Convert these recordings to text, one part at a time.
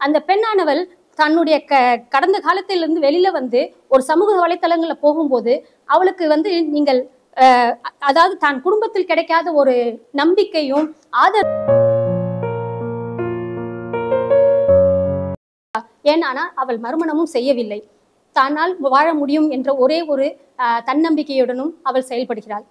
அந்த பெண்ணானவள் தன்னுடைய க கடந்த காலத்திலிருந்து வெளியில வந்து ஒரு சமூக வலைத்தளங்கள்ல போகும்போது அவளுக்கு வந்து நீங்கள் அஹ், அதாவது தான் குடும்பத்தில் கிடைக்காத ஒரு நம்பிக்கையும் ஆதரவு ஏன்னா அவள் மறுமணமும் செய்யவில்லை. தானால் வாழ முடியும் என்ற ஒரே ஒரு அஹ், தன்னம்பிக்கையுடனும் அவள் செயல்படுகிறாள்.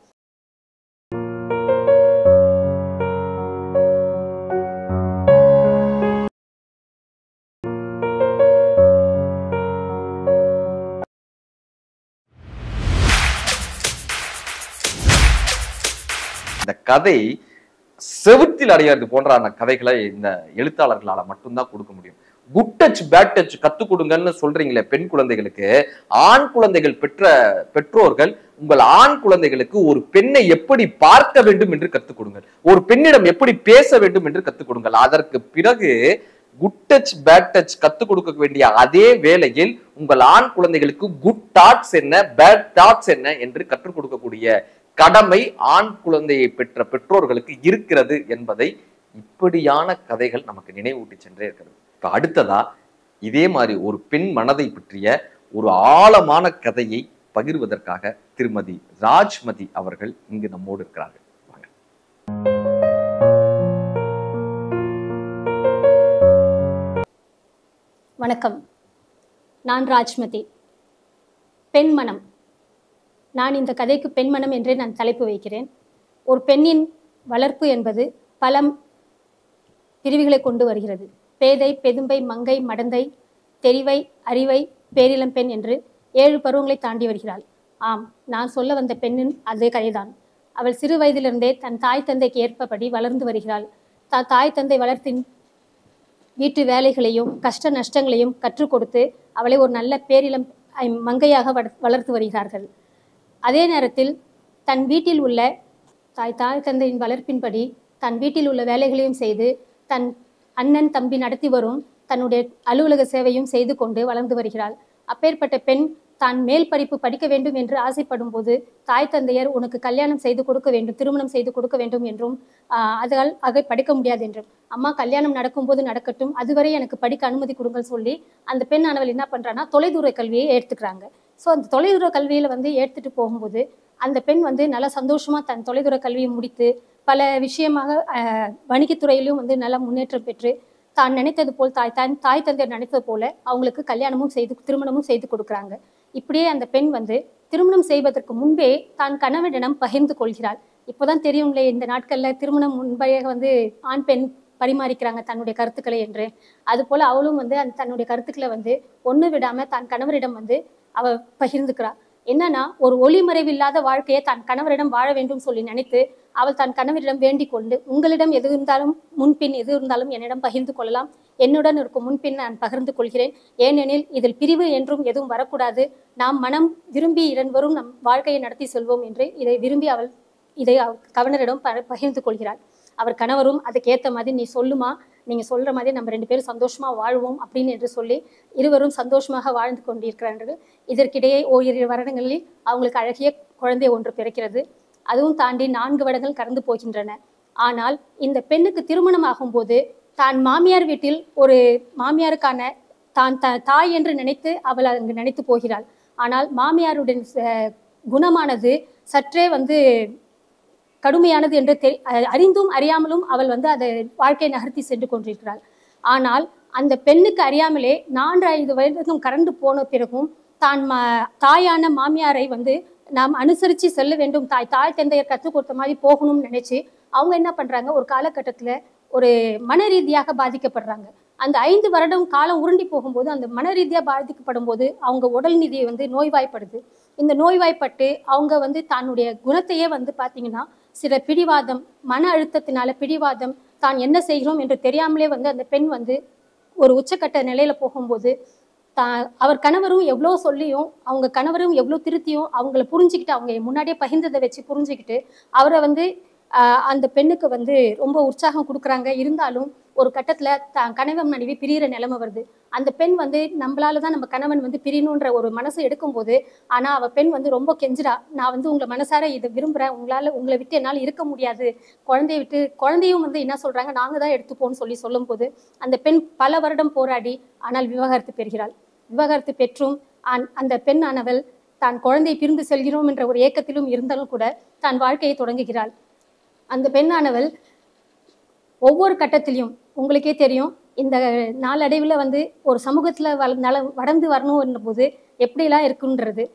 கதை செவுத்தில் அடையாது போன்றான கதைகளை இந்த எழுத்தாளர்களால மட்டும்தான் கொடுக்க முடியும். குட் டச் பேட் டச் கத்து கொடுங்கன்னு சொல்றீங்களே பெண் குழந்தைகளுக்கு ஆண் குழந்தைகள் பெற்ற பெற்றோர்கள் உங்கள் ஆண் குழந்தைகளுக்கு ஒரு பெண்ணை எப்படி பார்க்க வேண்டும் என்று கத்துக் கொடுங்கள். ஒரு பெண்ணிடம் எப்படி பேச வேண்டும் என்று கத்துக் கொடுங்கள். அதற்கு பிறகு குட் டச் பேட் டச் கத்துக் கொடுக்க வேண்டிய அதே வேளையில் உங்கள் ஆண் குழந்தைகளுக்கு குட் தாட்ஸ் என்ன பேட் தாட்ஸ் என்ன என்று கற்றுக் கொடுக்கக்கூடிய கடமை ஆண் குழந்தையை பெற்ற பெற்றோர்களுக்கு இருக்கிறது என்பதை இப்படியான கதைகள் நமக்கு நினைவூட்டி சென்றே இருக்கிறது. இப்போ அடுத்ததா இதே மாதிரி ஒரு பெண் மனதை பற்றிய ஒரு ஆழமான கதையை பகிர்வதற்காக திருமதி ராஜ்மதி அவர்கள் இங்கு நம்மோடு இருக்கிறார்கள். வணக்கம். நான் ராஜ்மதி. பெண்மனம் நான் இந்த கதைக்கு பெண்மனம் என்றே நான் தலைப்பு வைக்கிறேன். ஒரு பெண்ணின் வளர்ப்பு என்பது பல பிரிவுகளை கொண்டு வருகிறது. பேதை பெதும்பை மங்கை மடந்தை தெரிவை அறிவை பேரிளம் பெண் என்று ஏழு பருவங்களை தாண்டி வருகிறாள். ஆம் நான் சொல்ல வந்த பெண்ணின் அதே கதைதான். அவள் சிறு வயதிலிருந்தே தன் தாய் தந்தைக்கு ஏற்பபடி வளர்ந்து வருகிறாள். தன் தாய் தந்தை வளர்த்தின் வீட்டு வேலைகளையும் கஷ்ட நஷ்டங்களையும் கற்றுக் கொடுத்து அவளை ஒரு நல்ல பேரிளம் ஐ- மங்கையாக வளர்த்து வருகிறார்கள். அதே நேரத்தில் தன் வீட்டில் உள்ள தாய் தாய் தந்தையின் வளர்ப்பின்படி தன் வீட்டில் உள்ள வேலைகளையும் செய்து தன் அண்ணன் தம்பி நடத்தி வரும் தன்னுடைய அலுவலக சேவையும் செய்து கொண்டு வளர்ந்து வருகிறாள். அப்பேற்பட்ட பெண் தான் மேல் படிப்பு படிக்க வேண்டும் என்று ஆசைப்படும் போது தாய் தந்தையர் உனக்கு கல்யாணம் செய்து கொடுக்க வேண்டும் திருமணம் செய்து கொடுக்க வேண்டும் என்றும் அதால் அதனால் படிக்க முடியாது என்றும். அம்மா கல்யாணம் நடக்கும்போது நடக்கட்டும். அதுவரை எனக்கு படிக்க அனுமதி கொடுங்கள் சொல்லி அந்த பெண் ஆனவள் என்ன பண்றான்னா தொலைதூர கல்வியை ஏற்றுக்கிறாங்க. ஸோ அந்த தொலைதூர கல்வியில் வந்து எடுத்துட்டு போகும்போது அந்த பெண் வந்து நல்லா சந்தோஷமாக தன் தொலைதூர கல்வியை முடித்து பல விஷயமாக வணிகத்துறையிலும் வந்து நல்லா முன்னேற்றம் பெற்று தான் நினைத்தது போல் தாய் தன் தாய் தந்தையர் நினைத்தது போல அவங்களுக்கு கல்யாணமும் செய்து திருமணமும் செய்து கொடுக்குறாங்க. இப்படியே அந்த பெண் வந்து திருமணம் செய்வதற்கு முன்பே தான் கணவனிடம் பகிர்ந்து கொள்கிறாள். இப்போதான் தெரியும்லே இந்த நாட்களில் திருமணம் முன்பே வந்து ஆண் பெண் பரிமாறிக்கிறாங்க தன்னுடைய கருத்துக்களை என்று. அதுபோல அவளும் வந்து அந்த தன்னுடைய கருத்துக்களை வந்து ஒன்று விடாமல் தான் கணவரிடம் வந்து அவ பகிர்ந்துக்கிறா. என்னன்னா ஒரு ஒளிமறைவில்லாத வாழ்க்கையை தன் கணவரிடம் வாழ வேண்டும் சொல்லி நினைத்து அவள் தன் கணவரிடம் வேண்டிக் கொண்டு உங்களிடம் எது இருந்தாலும் முன்பின் எது இருந்தாலும் என்னிடம் பகிர்ந்து கொள்ளலாம். என்னுடன் இருக்கும் முன்பின் நான் பகிர்ந்து கொள்கிறேன். ஏனெனில் இதில் பிரிவு என்றும் எதுவும் வரக்கூடாது. நாம் மனம் விரும்பி இருவரும் நம் வாழ்க்கையை நடத்தி செல்வோம் என்று இதை விரும்பி அவள் இதை அவ- கவர்னரிடம் ப- பகிர்ந்து கொள்கிறாள். அவர் கணவரும் அதுக்கேற்ற மாதிரி நீ சொல்லுமா? நீங்கள் சொல்கிற மாதிரி நம்ம ரெண்டு பேரும் சந்தோஷமாக வாழ்வோம் அப்படின்னு என்று சொல்லி இருவரும் சந்தோஷமாக வாழ்ந்து கொண்டிருக்கிறார்கள். இதற்கிடையே ஓரிரு வருடங்களில் அவங்களுக்கு அழகிய குழந்தை ஒன்று பிறக்கிறது. அதுவும் தாண்டி நான்கு வருடங்கள் கடந்து போகின்றன. ஆனால் இந்த பெண்ணுக்கு திருமணம் ஆகும்போது தான் மாமியார் வீட்டில் ஒரு மாமியாருக்கான தான் த தாய் என்று நினைத்து அவள் அங்கு நினைத்து போகிறாள். ஆனால் மாமியாருடைய குணமானது சற்றே வந்து கடுமையானது என்று தெரி அறிந்தும் அறியாமலும் அவள் வந்து அதை வாழ்க்கையை நகர்த்தி சென்று கொண்டிருக்கிறாள். ஆனால் அந்த பெண்ணுக்கு அறியாமலே நான்கு ஐந்து வயதும் கரண்டு போன பிறகும் தான் ம தாயான மாமியாரை வந்து நாம் அனுசரித்து செல்ல வேண்டும். தாய் தாய் தந்தையர் கற்றுக் கொடுத்த மாதிரி போகணும்னு நினைச்சு அவங்க என்ன பண்ணுறாங்க ஒரு காலகட்டத்தில் ஒரு மன ரீதியாக பாதிக்கப்படுறாங்க. அந்த ஐந்து வருடம் காலம் உருண்டி போகும்போது அந்த மன ரீதியாக பாதிக்கப்படும் போது அவங்க உடல் நிதியை வந்து நோய்வாய்ப்படுது. இந்த நோய்வாய்ப்பட்டு அவங்க வந்து தன்னுடைய குணத்தையே வந்து பார்த்தீங்கன்னா சில பிடிவாதம் மன அழுத்தத்தினால பிடிவாதம் தான் என்ன செய்கிறோம் என்று தெரியாமலே வந்து அந்த பெண் வந்து ஒரு உச்சக்கட்ட நிலையில போகும்போது தான் அவர் கணவரும் எவ்வளோ சொல்லியும் அவங்க கணவரும் எவ்வளோ திருத்தியும் அவங்கள புரிஞ்சுக்கிட்டு அவங்க முன்னாடியே பகிர்ந்ததை வச்சு புரிஞ்சுக்கிட்டு அவரை வந்து அந்த பெண்ணுக்கு வந்து ரொம்ப உற்சாகம் கொடுக்குறாங்க. இருந்தாலும் ஒரு கட்டத்தில் தான் கணவன் மனைவி பிரியிற நிலைமை வருது. அந்த பெண் வந்து நம்மளால தான் நம்ம கணவன் வந்து பிரியணுன்ற ஒரு மனசு எடுக்கும்போது ஆனால் அவள் பெண் வந்து ரொம்ப கெஞ்சுறா. நான் வந்து உங்களை மனசார இதை விரும்புறேன். உங்களால் உங்களை விட்டு என்னால் இருக்க முடியாது. குழந்தைய விட்டு குழந்தையும் வந்து என்ன சொல்கிறாங்க நாங்கள் தான் எடுத்துப்போம்னு சொல்லி சொல்லும்போது அந்த பெண் பல வருடம் போராடி ஆனால் விவகாரத்து பெறுகிறாள். விவகாரத்து பெற்றும் அந்த பெண்ணானவள் தான் குழந்தையை பிரிந்து செல்கிறோம் என்ற ஒரு ஏக்கத்திலும் இருந்தாலும் கூட தான் வாழ்க்கையை தொடங்குகிறாள். அந்த பெண்ணானவள் ஒவ்வொரு கட்டத்திலையும் உங்களுக்கே தெரியும் இந்த நாளடைவில் வந்து ஒரு சமூகத்தில் வள நல வளர்ந்து வரணும்ன்ற போது எப்படிலாம் இருக்குன்றது.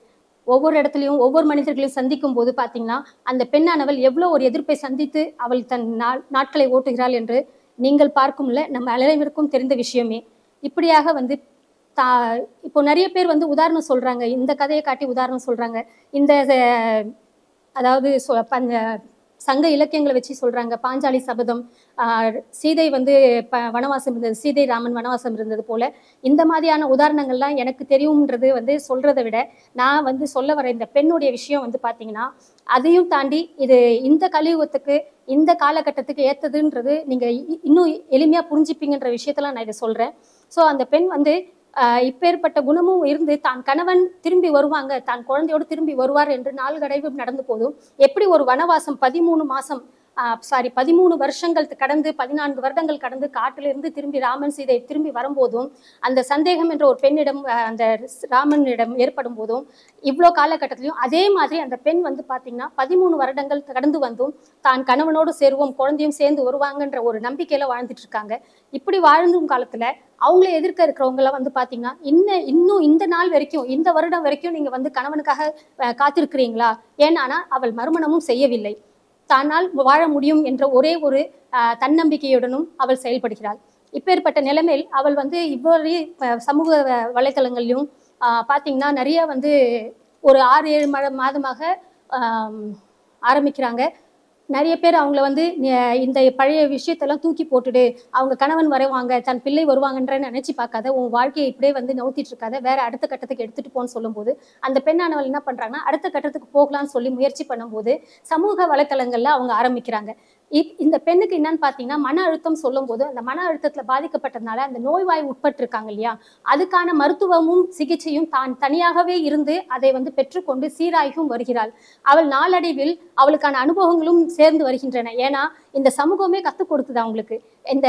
ஒவ்வொரு இடத்துலையும் ஒவ்வொரு மனிதர்களையும் சந்திக்கும் போது பார்த்தீங்கன்னா அந்த பெண்ணானவள் எவ்வளோ ஒரு எதிர்ப்பை சந்தித்து அவள் தன் நாள் நாட்களை ஓட்டுகிறாள் என்று நீங்கள் பார்க்கும்ல நம்ம அனைவருக்கும் தெரிந்த விஷயமே. இப்படியாக வந்து தா இப்போ நிறைய பேர் வந்து உதாரணம் சொல்றாங்க இந்த கதையை காட்டி உதாரணம் சொல்றாங்க. இந்த அதாவது சொ- பஞ்ச சங்க இலக்கியங்களை வச்சு சொல்றாங்க. பாஞ்சாலி சபதம் சீதை வந்து ப வனவாசம் இருந்தது சீதை ராமன் வனவாசம் இருந்தது போல. இந்த மாதிரியான உதாரணங்கள்லாம் எனக்கு தெரியும்ன்றது வந்து சொல்றதை விட நான் வந்து சொல்ல வர இந்த பெண்ணுடைய விஷயம் வந்து பார்த்தீங்கன்னா அதையும் தாண்டி இது இந்த கலியுகத்துக்கு இந்த காலகட்டத்துக்கு ஏத்ததுன்றது நீங்க இ- இன்னும் எளிமையா புரிஞ்சுப்பீங்கன்ற விஷயத்தெல்லாம் நான் இதை சொல்றேன். ஸோ அந்த பெண் வந்து இப்பேற்பட்ட குணமும் இருந்து தான் கணவன் திரும்பி வருவாங்க தான் குழந்தையோடு திரும்பி வருவார் என்று நாள்கடைவு நடந்து போதும் எப்படி ஒரு வனவாசம் பதிமூணு மாசம் சாரி பதிமூணு வருஷங்கள் கடந்து பதினான்கு வருடங்கள் கடந்து காட்டிலிருந்து திரும்பி ராமன் சீதை திரும்பி வரும்போதும் அந்த சந்தேகம் என்ற ஒரு பெண்ணிடம் அந்த ராமனிடம் ஏற்படும் போதும் இவ்வளோ காலகட்டத்திலையும் அதே மாதிரி அந்த பெண் வந்து பார்த்தீங்கன்னா பதிமூணு வருடங்கள் கடந்து வந்தும் தான் கணவனோடு சேருவோம் குழந்தையும் சேர்ந்து வருவாங்கன்ற ஒரு நம்பிக்கையில வாழ்ந்துட்டு இருக்காங்க. இப்படி வாழ்ந்தும் காலத்துல அவங்கள எதிர்க்க இருக்கிறவங்கள வந்து பார்த்தீங்கன்னா இன்ன இன்னும் இந்த நாள் வரைக்கும் இந்த வருடம் வரைக்கும் நீங்க வந்து கணவனுக்காக காத்திருக்கிறீங்களா? ஏன்னா அவள் மறுமணமும் செய்யவில்லை. தானால் வாழ முடியும் என்ற ஒரே ஒரு தன்னம்பிக்கையுடனும் அவள் செயல்படுகிறாள். இப்பேற்பட்ட நிலைமையில் அவள் வந்து இவ்வளவு சமூக வ- வலைத்தளங்கள்லையும் பார்த்தீங்கன்னா நிறைய வந்து ஒரு ஆறு ஏழு மாதமாக ஆரம்பிக்கிறாங்க. நிறைய பேர் அவங்கள வந்து இந்த பழைய விஷயத்தெல்லாம் தூக்கி போட்டுடு. அவங்க கணவன் வரைவாங்க தன் பிள்ளை வருவாங்கன்ற நினைச்சு பார்க்காத உன் வாழ்க்கையை இப்படியே வந்து நவுத்திட்டு இருக்காத. வேற அடுத்த கட்டத்துக்கு எடுத்துட்டு போன்னு சொல்லும்போது அந்த பெண்ணானவள் என்ன பண்றாங்கன்னா அடுத்த கட்டத்துக்கு போகலாம்னு சொல்லி முயற்சி பண்ணும்போது சமூக வலைத்தளங்கள்ல அவங்க ஆரம்பிக்கிறாங்க. இந்த பெண்ணுக்கு என்னன்னு பார்த்தீங்கன்னா மன அழுத்தம் சொல்லும்போது அந்த மன அழுத்தத்துல பாதிக்கப்பட்டதுனால அந்த நோய்வாய் உட்பட்டிருக்காங்க இல்லையா? அதுக்கான மருத்துவமும் சிகிச்சையும் தான் தனியாகவே இருந்து அதை வந்து பெற்றுக்கொண்டு சீராகியும் வருகிறாள். அவள் நாளடைவில் அவளுக்கான அனுபவங்களும் சேர்ந்து வருகின்றன. ஏன்னா இந்த சமூகமே கற்றுக் கொடுத்தது அவங்களுக்கு. இந்த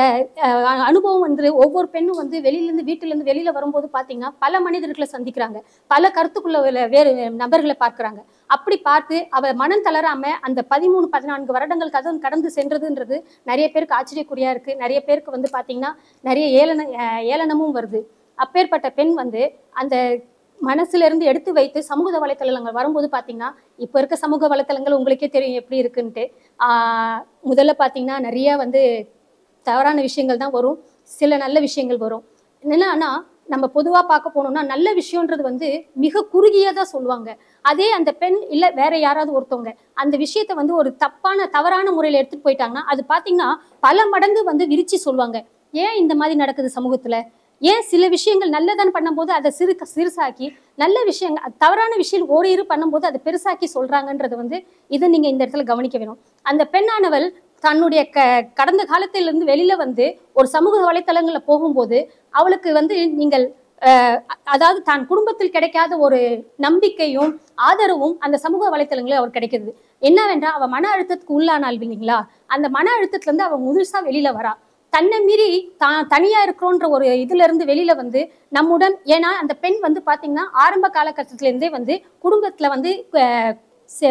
அனுபவம் வந்து ஒவ்வொரு பெண்ணும் வந்து வெளியிலேருந்து வீட்டிலேருந்து வெளியில வரும்போது பார்த்தீங்கன்னா பல மனிதர்களை சந்திக்கிறாங்க. பல கருத்துக்குள்ள வேறு நபர்களை பார்க்குறாங்க. அப்படி பார்த்து அவ மனம் தளராம அந்த பதிமூணு பதினான்கு வருடங்கள் கதம் கடந்து சென்றதுன்றது நிறைய பேருக்கு ஆச்சரியக்குறியா இருக்கு. நிறைய பேருக்கு வந்து பாத்தீங்கன்னா நிறைய ஏளன ஏளனமும் வருது. அப்பேற்பட்ட பெண் வந்து அந்த மனசுல இருந்து எடுத்து வைத்து சமூக வலைத்தளங்கள் வரும்போது பாத்தீங்கன்னா இப்ப இருக்க சமூக வலைத்தளங்கள் உங்களுக்கே தெரியும் எப்படி இருக்குன்ட்டு. ஆஹ் முதல்ல பாத்தீங்கன்னா நிறைய வந்து தவறான விஷயங்கள் தான் வரும். சில நல்ல விஷயங்கள் வரும். என்னன்னா நம்ம பொதுவாக பார்க்க போனோம்னா நல்ல விஷயம்ன்றது வந்து மிக குறுகியதாக சொல்லுவாங்க. அதே அந்த பெண் இல்லை வேற யாராவது ஒருத்தவங்க அந்த விஷயத்த வந்து ஒரு தப்பான தவறான முறையில் எடுத்துகிட்டு போயிட்டாங்கன்னா அது பார்த்தீங்கன்னா பல மடங்கு வந்து விரிச்சு சொல்லுவாங்க. ஏன் இந்த மாதிரி நடக்குது சமூகத்தில்? ஏன் சில விஷயங்கள் நல்லதான் பண்ணும்போது அதை சிறு சிறுசாக்கி நல்ல விஷயங்கள் அது தவறான விஷயம் ஓரிரு பண்ணும்போது அதை பெருசாக்கி சொல்றாங்கன்றது வந்து இதை நீங்க இந்த இடத்துல கவனிக்க வேணும். அந்த பெண்ணானவள் தன்னுடைய க கடந்த காலத்திலிருந்து வெளியில வந்து ஒரு சமூக வலைத்தளங்கள்ல போகும்போது அவளுக்கு வந்து நீங்கள் அதாவது தான் குடும்பத்தில் கிடைக்காத ஒரு நம்பிக்கையும் ஆதரவும் அந்த சமூக வலைத்தளங்களில் அவர் கிடைக்கிறது. என்னவென்றால் அவள் மன அழுத்தத்துக்கு உள்ளானாள் இல்லைங்களா? அந்த மன அழுத்தத்துலேருந்து அவள் முழுசா வெளியில வரா. தன்னை மீறி தான் தனியா இருக்கிறோன்ற ஒரு இதுல இருந்து வெளியில வந்து நம்முடன் ஏன்னா அந்த பெண் வந்து பாத்தீங்கன்னா ஆரம்ப காலகட்டத்திலிருந்தே வந்து குடும்பத்துல வந்து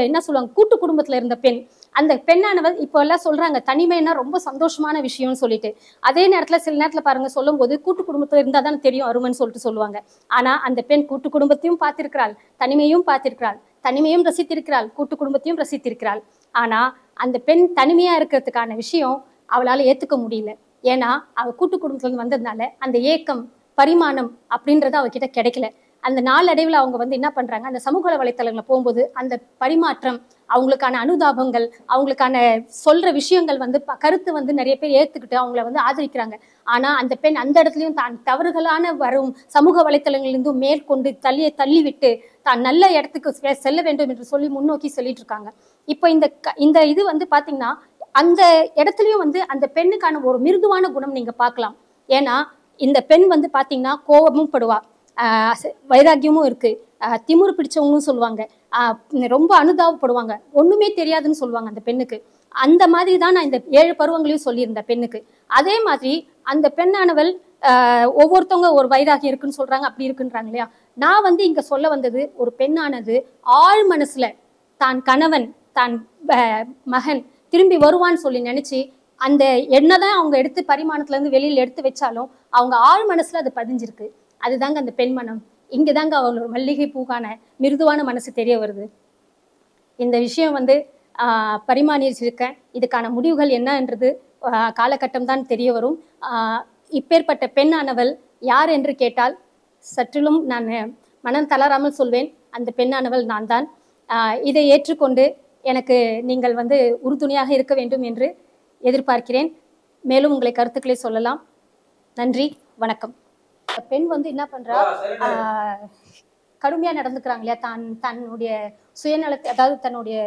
என்ன சொல்லுவாங்க கூட்டு குடும்பத்துல இருந்த பெண். அந்த பெண்ணானவர் இப்போ எல்லாம் சொல்றாங்க தனிமைன்னா ரொம்ப சந்தோஷமான விஷயம்னு சொல்லிட்டு. அதே நேரத்தில் சில நேரத்தில் பாருங்க சொல்லும்போது கூட்டு குடும்பத்தில் இருந்தால் தான் தெரியும் அருமைன்னு சொல்லிட்டு சொல்லுவாங்க. ஆனால் அந்த பெண் கூட்டு குடும்பத்தையும் பார்த்திருக்கிறாள் தனிமையும் பார்த்திருக்கிறாள் தனிமையும் ரசித்திருக்கிறாள் கூட்டு குடும்பத்தையும் ரசித்திருக்கிறாள். ஆனால் அந்த பெண் தனிமையாக இருக்கிறதுக்கான விஷயம் அவளால் ஏற்றுக்க முடியல. ஏன்னா அவள் கூட்டு குடும்பத்துலேருந்து வந்ததுனால அந்த ஏக்கம் பரிமாணம் அப்படின்றது அவகிட்ட கிடைக்கல. அந்த நாளடைவில் அவங்க வந்து என்ன பண்ணுறாங்க அந்த சமூக வலைத்தளங்களை போகும்போது அந்த பரிமாற்றம் அவங்களுக்கான அனுதாபங்கள் அவங்களுக்கான சொல்ற விஷயங்கள் வந்து ப- கருத்து வந்து நிறைய பேர் ஏத்துக்கிட்டு அவங்கள வந்து ஆதரிக்கிறாங்க. ஆனா அந்த பெண் அந்த இடத்துலயும் தான் தவறுகளான வரும் சமூக வலைத்தளங்களிலிருந்தும் மேற்கொண்டு தள்ளிய தள்ளிவிட்டு தான் நல்ல இடத்துக்கு செ- செல்ல வேண்டும் என்று சொல்லி முன்னோக்கி சொல்லிட்டு இருக்காங்க இப்போ இந்த க- இந்த இது வந்து பாத்தீங்கன்னா அந்த இடத்துலயும் வந்து அந்த பெண்ணுக்கான ஒரு மிருதுவான குணம் நீங்க பார்க்கலாம் ஏன்னா இந்த பெண் வந்து பாத்தீங்கன்னா கோபமும் படுவா. ஆஹ் வைராக்கியமும் இருக்கு. திமுரு பிடிச்சவங்களும் சொல்லுவாங்க. ரொம்ப அனுதாபப்படுவாங்க. ஒண்ணுமே தெரியாதுன்னு சொல்லுவாங்க அந்த பெண்ணுக்கு. அந்த மாதிரி தான் நான் இந்த ஏழு பருவங்களையும் சொல்லியிருந்தேன் பெண்ணுக்கு. அதே மாதிரி அந்த பெண்ணானவள் ஆஹ் ஒவ்வொருத்தவங்க ஒரு வைராகி இருக்குன்னு சொல்றாங்க அப்படி இருக்குன்றாங்க இல்லையா? நான் வந்து இங்க சொல்ல வந்தது ஒரு பெண்ணானது ஆழ் மனசுல தான் கணவன் தான் மகன் திரும்பி வருவான்னு சொல்லி நினைச்சு அந்த என்னதான் அவங்க எடுத்து பரிமாணத்துல இருந்து வெளியில எடுத்து வச்சாலும் அவங்க ஆழ் மனசுல அது பதிஞ்சிருக்கு. அதுதாங்க அந்த பெண் மனம் இங்கதாங்க அவங்களோட மல்லிகை பூக்கான மிருதுவான மனசு தெரிய வருது. இந்த விஷயம் வந்து பரிமாணிச்சிருக்கேன் இதுக்கான முடிவுகள் என்னன்றது காலகட்டம் தான் தெரிய வரும். இப்பேற்பட்ட பெண்ணானவள் யார் என்று கேட்டால் சற்றிலும் நான் மனம் தளராமல் சொல்வேன் அந்த பெண்ணானவள் நான் தான் இதை ஏற்றுக்கொண்டு எனக்கு நீங்கள் வந்து உறுதுணையாக இருக்க வேண்டும் என்று எதிர்பார்க்கிறேன். மேலும் உங்களை கருத்துக்களை சொல்லலாம். நன்றி வணக்கம். பெண் வந்து என்ன பண்றா? கடுமையா நடந்துக்கிறாங்க இல்லையா? தான் தன்னுடைய சுயநலத்தை அதாவது தன்னுடைய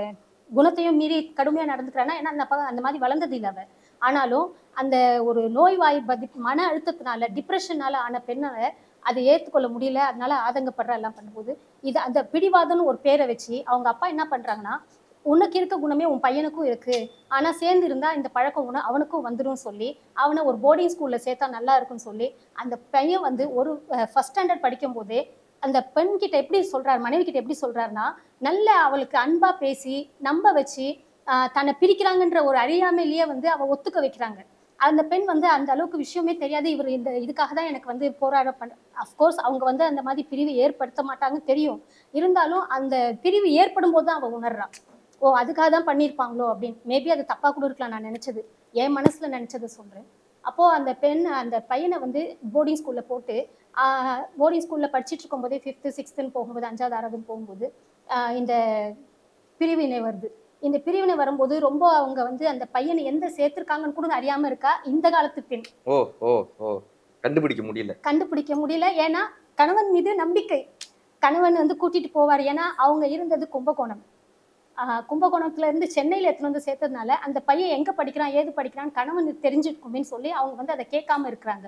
குணத்தையும் மீறி கடுமையா நடந்துக்கிறான்னா ஏன்னா அந்த அந்த மாதிரி வளர்ந்தது இல்லை அவ. ஆனாலும் அந்த ஒரு நோய்வாய் பதி மன அழுத்தத்தினால டிப்ரெஷனால ஆன பெண்ணால அதை ஏற்றுக்கொள்ள முடியல. அதனால ஆதங்கப்படுற எல்லாம் பண்ணும்போது. இது அந்த பிடிவாதம்னு ஒரு பேரை வச்சு அவங்க அப்பா என்ன பண்றாங்கன்னா உனக்கு இருக்க குணமே உன் பையனுக்கும் இருக்கு. ஆனா சேர்ந்து இருந்தா இந்த பழக்கம் உன அவனுக்கும் வந்துடும் சொல்லி அவனை ஒரு போர்டிங் ஸ்கூல்ல சேர்த்தா நல்லா இருக்கும்னு சொல்லி அந்த பையன் வந்து ஒரு ஃபர்ஸ்ட் ஸ்டாண்டர்ட் படிக்கும் போதே அந்த பெண் கிட்ட எப்படி சொல்றாரு மனைவி கிட்ட எப்படி சொல்றாருன்னா நல்ல அவளுக்கு அன்பா பேசி நம்ப வச்சு தன்னை பிரிக்கிறாங்கன்ற ஒரு அறியாமையிலேயே வந்து அவ ஒத்துக்க வைக்கிறாங்க. அந்த பெண் வந்து அந்த அளவுக்கு விஷயமே தெரியாது. இவர் இந்த இதுக்காக தான் எனக்கு வந்து போராட பண்ண அஃப்கோர்ஸ் அவங்க வந்து அந்த மாதிரி பிரிவு ஏற்படுத்த மாட்டாங்கன்னு தெரியும். இருந்தாலும் அந்த பிரிவு ஏற்படும் போது தான் அவ உணர்றான் ஓ அதுக்காக தான் பண்ணியிருப்பாங்களோ அப்படின்னு. மேபி அது தப்பா கூட இருக்கலாம் நான் நினைச்சது. என் மனசுல நினைச்சதை சொல்றேன். அப்போ அந்த பெண் அந்த பையனை வந்து போர்டிங் ஸ்கூல்ல போட்டு போர்டிங் ஸ்கூல்ல படிச்சிட்டு இருக்கும்போதே ஃபிஃப்த்து சிக்ஸ்த்துன்னு போகும்போது அஞ்சாவது ஆறாவதுன்னு போகும்போது இந்த பிரிவினை வருது. இந்த பிரிவினை வரும்போது ரொம்ப அவங்க வந்து அந்த பையனை எந்த சேர்த்திருக்காங்கன்னு கூட அறியாம இருக்கா? இந்த காலத்து பெண். ஓ ஓ ஓ. கண்டுபிடிக்க முடியல. கண்டுபிடிக்க முடியல. ஏன்னா கணவன் மீது நம்பிக்கை. கணவன் வந்து கூட்டிட்டு போவார். ஏன்னா அவங்க இருந்தது கும்பகோணம். கும்பகோணத்துல இருந்து சென்னையில எடுத்துட்டு வந்து சேர்த்ததுனால அந்த பையன் எங்க படிக்கிறான் ஏது படிக்கிறான் கணவன் தெரிஞ்சிருக்குமேன்னு சொல்லி அவங்க வந்து அதை கேட்காம இருக்கிறாங்க.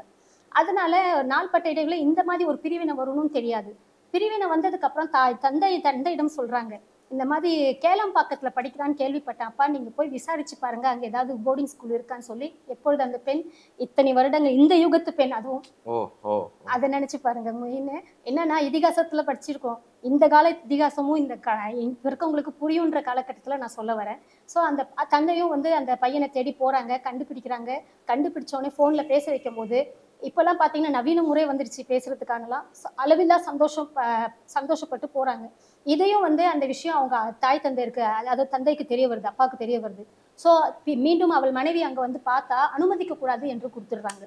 அதனால நாள்பட்ட இடையில இந்த மாதிரி ஒரு பிரிவினை வரும்னு தெரியாது. பிரிவினை வந்ததுக்கு அப்புறம் தாய் தந்தை தந்தையிடம் சொல்றாங்க. இந்த மாதிரி கேளம்பாக்கத்துல படிக்கிறான்னு கேள்விப்பட்டேன். அப்பா நீங்க போய் விசாரிச்சு பாருங்க. அங்க ஏதாவது போர்டிங் ஸ்கூல் இருக்கான்னு சொல்லி எப்பொழுது அந்த பெண் இத்தனை வருடங்கள் இந்த யுகத்து பெண் அதுவும் அதை நினைச்சு பாருங்க. மெயின் என்னன்னா இதிகாசத்துல படிச்சிருக்கோம். இந்த கால இதிகாசமும் இந்த க இப்ப இருக்கவங்களுக்கு புரியுன்ற காலகட்டத்தில் நான் சொல்ல வரேன். ஸோ அந்த தந்தையும் வந்து அந்த பையனை தேடி போகிறாங்க கண்டுபிடிக்கிறாங்க. கண்டுபிடிச்சோடனே ஃபோனில் பேச வைக்கும் போது இப்போல்லாம் பார்த்தீங்கன்னா நவீன முறை வந்துருச்சு பேசுகிறதுக்கானலாம் அளவில்லா சந்தோஷம் ப- சந்தோஷப்பட்டு போகிறாங்க இதையும் வந்து அந்த விஷயம் அவங்க தாய் தந்தையருக்கு அதாவது தந்தைக்கு தெரிய வருது அப்பாவுக்கு தெரிய வருது. ஸோ மீண்டும் அவள் மனைவி அங்கே வந்து பார்த்தா அனுமதிக்கக்கூடாது என்று கொடுத்துடுறாங்க.